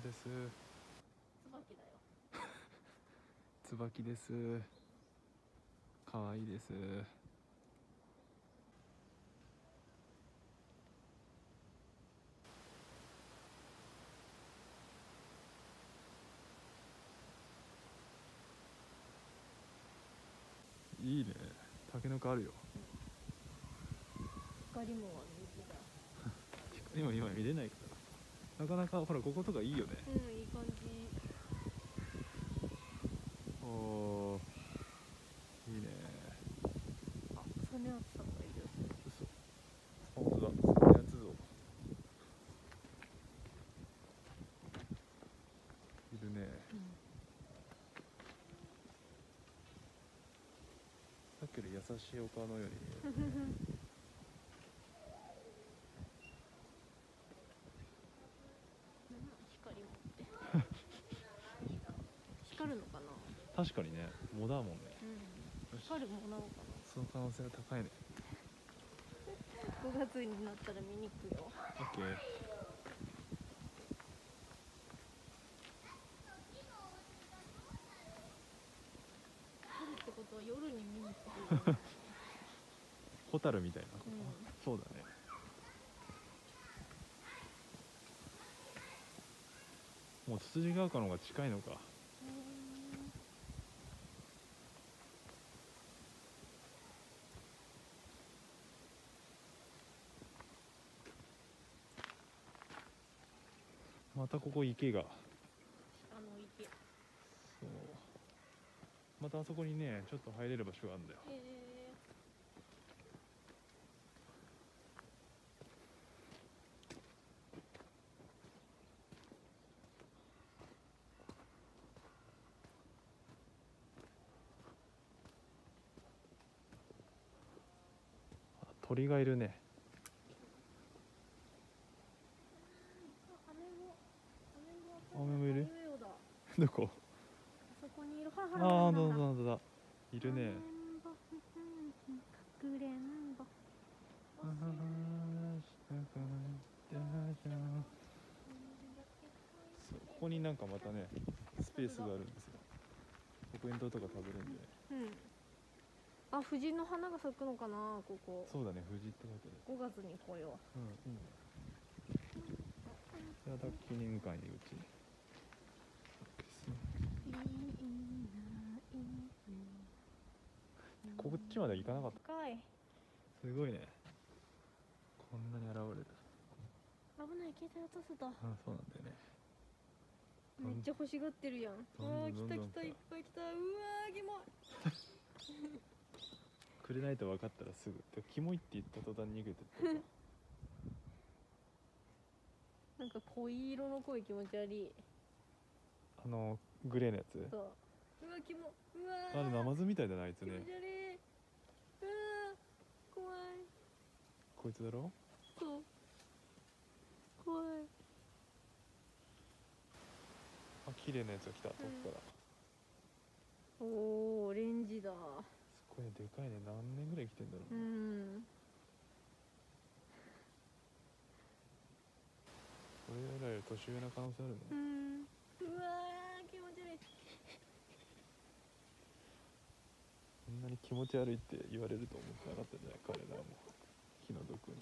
です。椿だよ。椿です。可愛いです。いいね。タケノコあるよ。光も見 れないからなかなかほらこことかいいよね。うんいい感じ。おおいいね。あサネアツさんがいる嘘。本当だ。そんなやつぞいるね。さっきより優しいお顔のように見える光 持ってのかな？確かにね藻だもんね。うん。光るものなのかその可能性は高いね。な5月になったら見に行くよオッケー。光るってことは夜に見に行くよホタルみたいな。うん。そうだね。もうつつじが丘の方が近いのかまたここ池が。あの池。へそう。またあそこにねちょっと入れる場所があるんだよ。え。あ鳥がいるねアメもいる？どこ？そこにいるハラハあラあーどうだどうだいるね。かくれんぼそうここになんかまたねスペースがあるんですよ。お弁当とか食べれるんで。うん。あ藤の花が咲くのかなここ。そうだね藤って書いてある。5月に来ようんいいねそれは記念館入り口ういいない。こっちまで行かなかった。深い。すごいね。こんなに現れる。危ない携帯落とせたあそうなんだよね。めっちゃ欲しがってるやん。うどんどんわー来た来たいっぱい来た。うわーキモい。くれないと分かったらすぐ。キモいって言った途端に逃げてったなんか濃い色の声気持ち悪い。あのグレーのやつ？そう。うわキモうわあれナマズみたいだなあいつ気持ねち悪い。うわー怖い。こいつだろ？そう。怖い。あ綺麗なやつが来た。遠くから、おおオレンジだ。すごいねでかいね。何年ぐらい生きてんだろう、うん俺らより年上な可能性あるね、うん。うわー気持ち悪い。こんなに気持ち悪いって言われると思ってなかったんじゃない彼らも。気の毒に